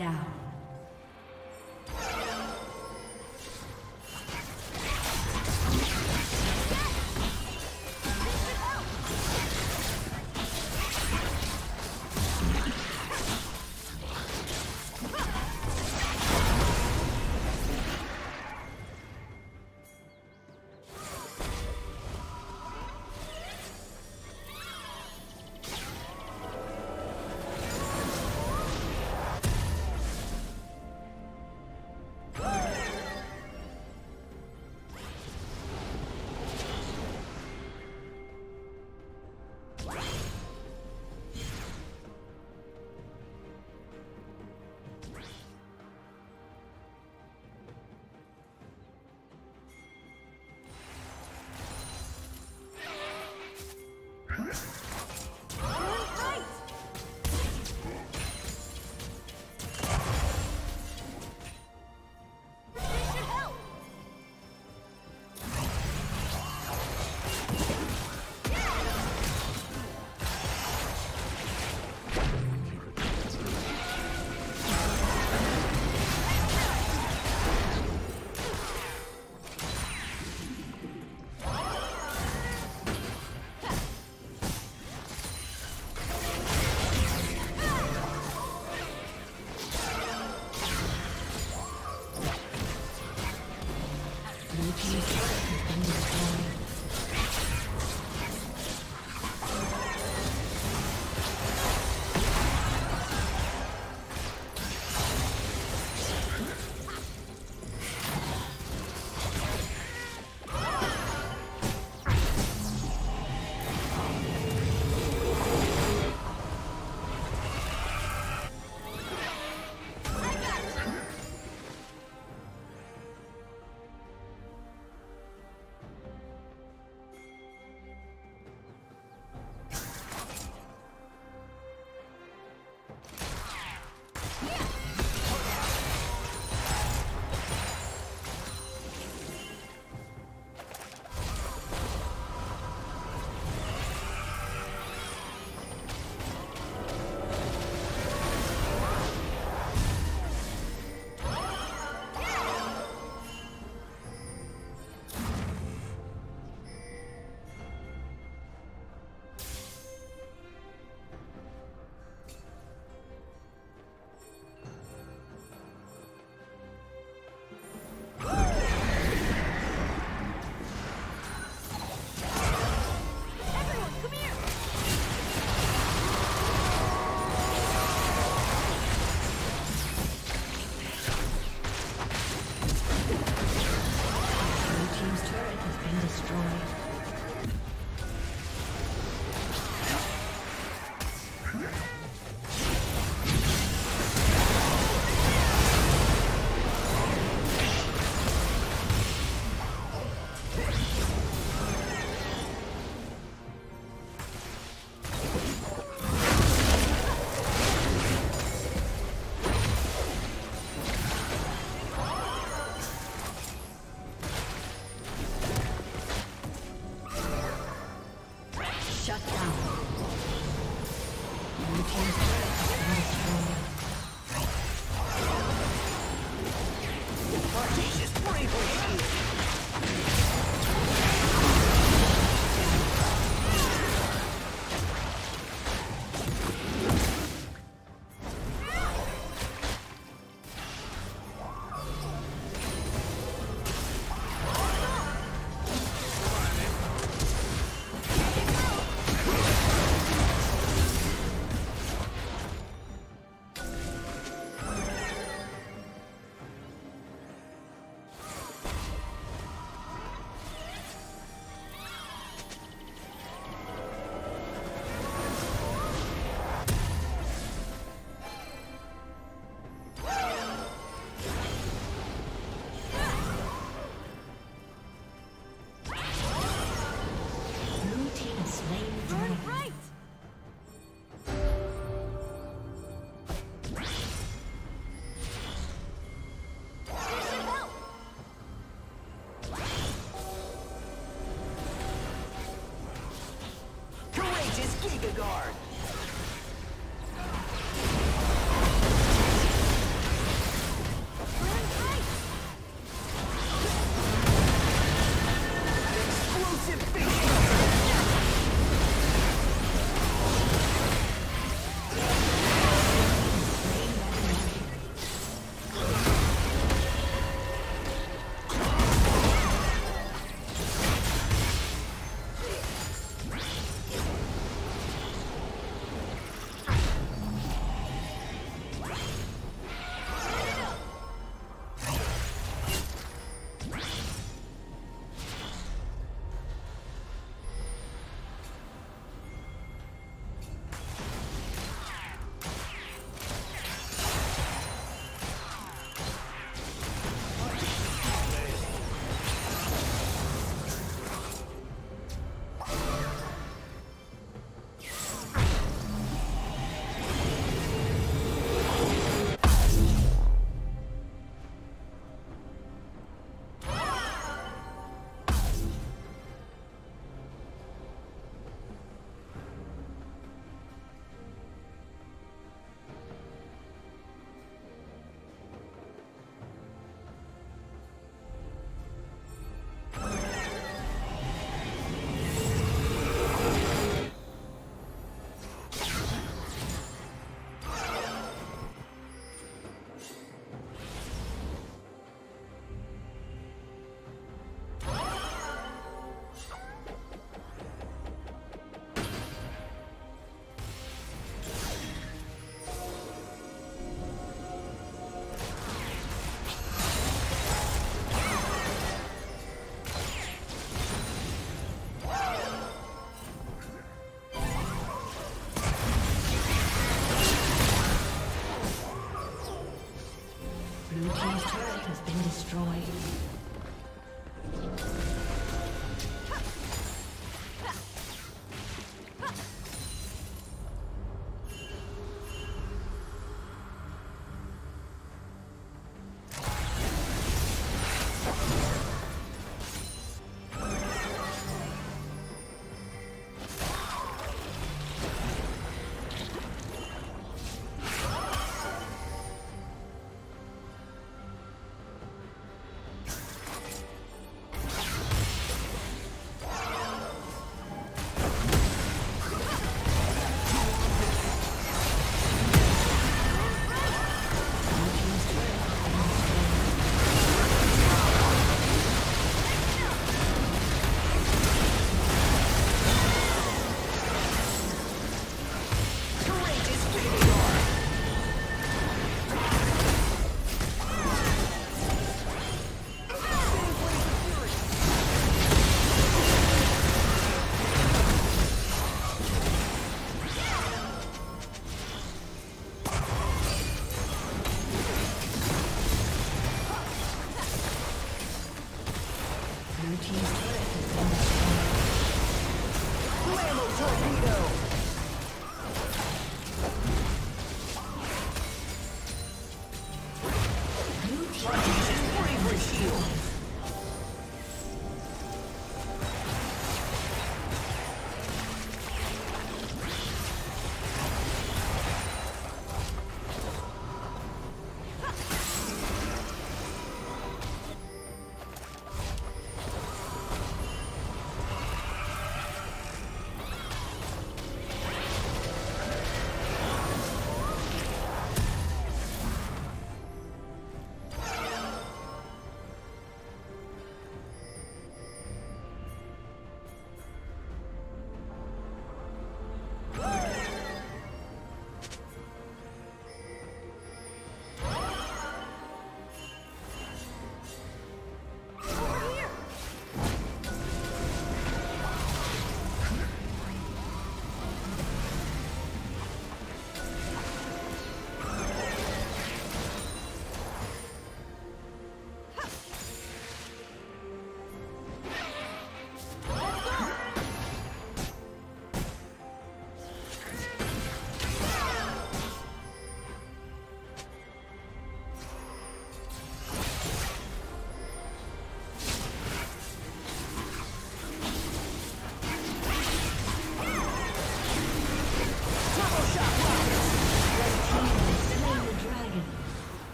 Down. enemies. guard.